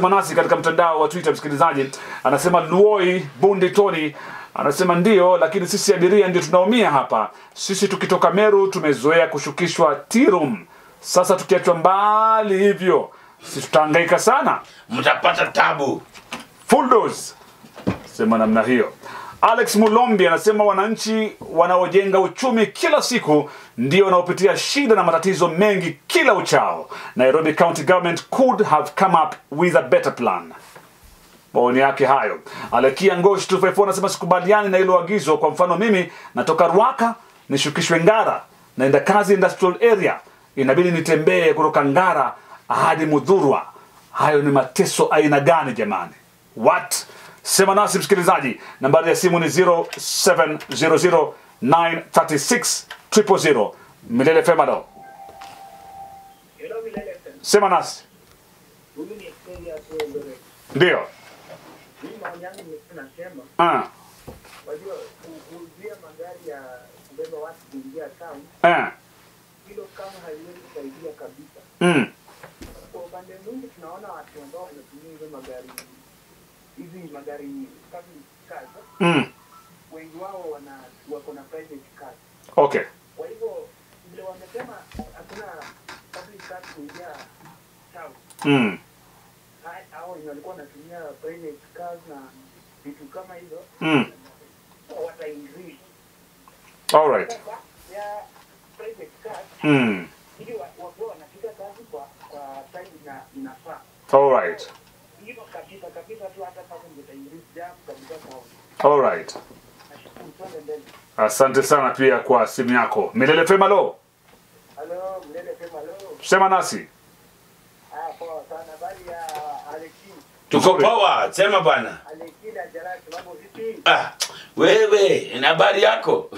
kusema nasi katika mtandao wa Twitter. Msikilizaji anasema Luoi Bundi Tony anasema ndio, lakini sisi abiria ndio tunaumia hapa. Sisi tukitoka Meru tumezoea kushukishwa Tirum, sasa tukiachwa mbali hivyo si tutahangaika sana. mtapata tabu Full dose sema namna hiyo. Alex Mulombi anasema wananchi wanaojenga uchumi kila siku ndio wanaopitia shida na matatizo mengi kila uchao. Nairobi County Government could have come up with a better plan. Maoni yake hayo. Alekia Ngosh 254 anasema sikubaliani na hilo agizo. Kwa mfano mimi natoka Ruaka nishukishwe Ngara, naenda kazi industrial area, inabidi nitembee kutoka Ngara hadi Mudhurwa. Hayo ni mateso aina gani jamani? What? Sema nasi msikilizaji, nambari ya simu ni 0700936000 Milele Fema do. Sema nasi. Ndio. nasema Ah. kabisa Mm. kwa upande mwingi tunaona watu ambao wanatumia hizo magari hizi magari cars Mm. wengi wao wana wako na private cars Okay. kwa hivyo vile wamesema hakuna public cars kuingia town Mm. ha- hao wenye walikuwa wanatumia private cars na vitu kama hizo Mm. wata All right. ya private cars Mm. ili wa- wanafika kazi kwa kwa time na inafaa All right. Hivyo kabisa kabisa tu hata kama mtaingiliza jam kabisa kwa All right. Asante sana pia kwa simu yako. Milele Fema lo. halo Milele sema lo. Sema nasi. ah poa sana bali ya Aleki tuko poa sema bwana mambo vipi ah, wewe na habari yako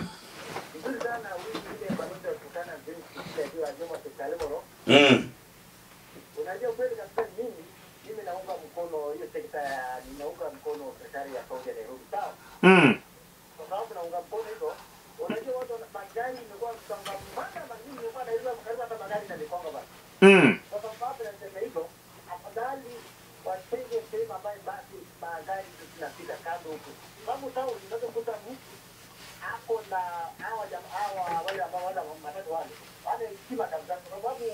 nzuri sana mm. unajua kweli kabisa mimi mimi naunga mkono hiyo sekta ya ninaunga mkono serikali ya kaunti ya Nairobi sawa Mm. Mkono hivyo. Unajua watu wana- magari imekuwa msongamano magari imekuwa na hizo karibu hata magari inanikonga basi Mm. kwa sababu nasema hivyo afadhali watenge sehemu ambayo basi magari zinapita kando huko. Sababu sawa unaweza kukuta mtu ako na hawa jamaa hawa wale ambao wale matatu wale wale hekima kabisa. Kwa sababu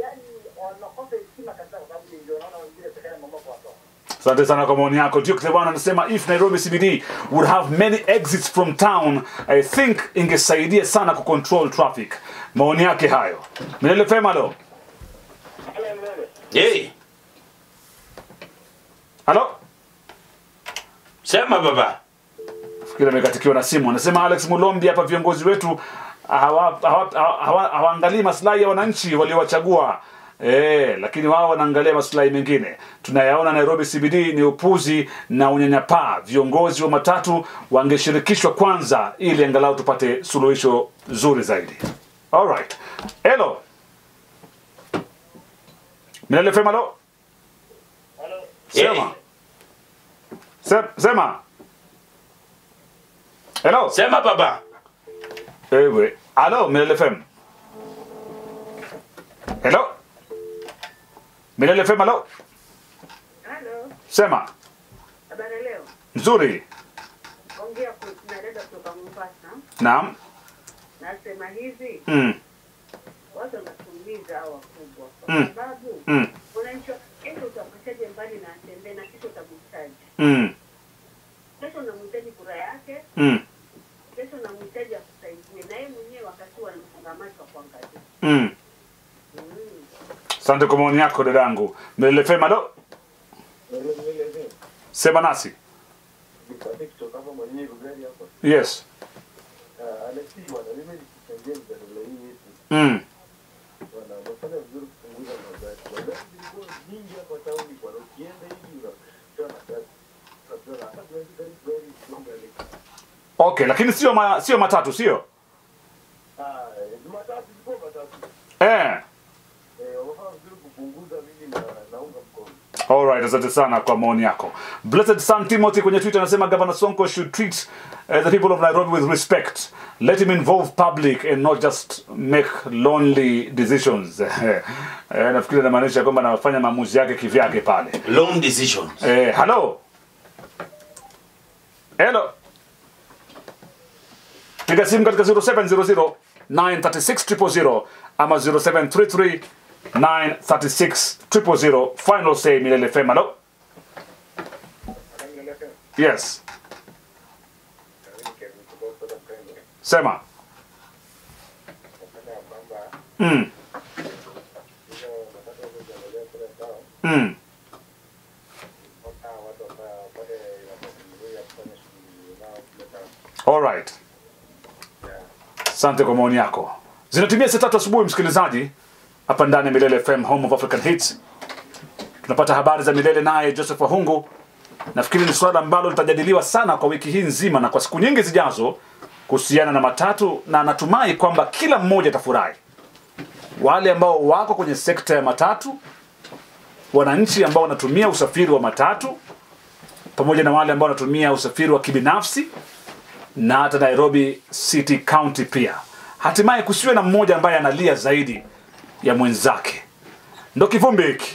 yaani wanakosa hekima kabisa kwa sababu ndio naona wengine serikali mambo kwa watoa Asante sana kwa maoni yako. Duke Lewan anasema if Nairobi CBD would have many exits from town, I think ingesaidia sana kucontrol traffic. Maoni yake hayo. Milele Fema lo. hey, Halo? sema baba Fikiri amekatikiwa na simu. Anasema Alex Mulombi hapa viongozi wetu hawa- hawa- hawa- hawaangalii maslahi ya wananchi waliowachagua. Eh, lakini wao wanaangalia maslahi mengine. Tunayaona Nairobi CBD ni upuzi na unyanyapaa. Viongozi wa matatu wangeshirikishwa kwanza ili angalau tupate suluhisho zuri zaidi. All right. Hello. Milele Fema lo. Sema. Hey. Sema. Hello. sema baba Ewe. Hello, Milele FM. Hello. Milele Fema alo. Halo, Sema. habari leo. Nzuri. Ongea na dada kutoka Mombasa. Naam. Nasema hivi, Mm. watu wanatuumiza hao wakubwa kwa Mm. sababu Mm. kitu kesho utampishaje mbali na atembee na kesho utamhitaji. Mm. Kesho unamhitaji kura yake, Mm. kesho unamhitaji akusaidie na yeye mwenyewe wakati huo anafunga macho kwa kuangalia. Mm. Mm. Asante kwa maoni yako dadangu. Milele FM, alo. Sema nasi. kutoka hapa mwenyewe gari hapa Yes. Alexi bwana mimi nikichangia mjadala hii yetu Mm. bwana wafanya vizuri kupunguza magari magari zilikuwa nyingi hapa tauni bwana ukienda kwa maoni yako dadangu. unatoa fema do. Sema nasi. Yes. Mm. Okay, lakini sio ma, sio matatu, sio? ah Jumatatu zilikuwa matatu Eh. Alright, asante sana kwa maoni yako. Blessed Son Timothy kwenye Twitter anasema Governor Sonko should treat uh, the people of Nairobi with respect. Let him involve public and not just make lonely decisions. eh, nafikiri anamaanisha kwamba anafanya maamuzi yake kivyake pale. long decisions Eh, hello. Hello. Piga simu katika 0700 936 000 ama 0733 936 000. Final say Milele FM. Hello. Yes. Sema. Mm. Mm. All right. Asante kwa maoni yako. Zinatimia saa tatu asubuhi, msikilizaji, hapa ndani ya Milele FM, home of African hits. Tunapata habari za milele naye Joseph Wahungu. Nafikiri ni swala ambalo litajadiliwa sana kwa wiki hii nzima na kwa siku nyingi zijazo kuhusiana na matatu, na natumai kwamba kila mmoja atafurahi, wale ambao wako kwenye sekta ya matatu, wananchi ambao wanatumia usafiri wa matatu, pamoja na wale ambao wanatumia usafiri wa kibinafsi na hata Nairobi City County pia. Hatimaye kusiwe na mmoja ambaye analia zaidi ya mwenzake. Ndo kivumbi hiki.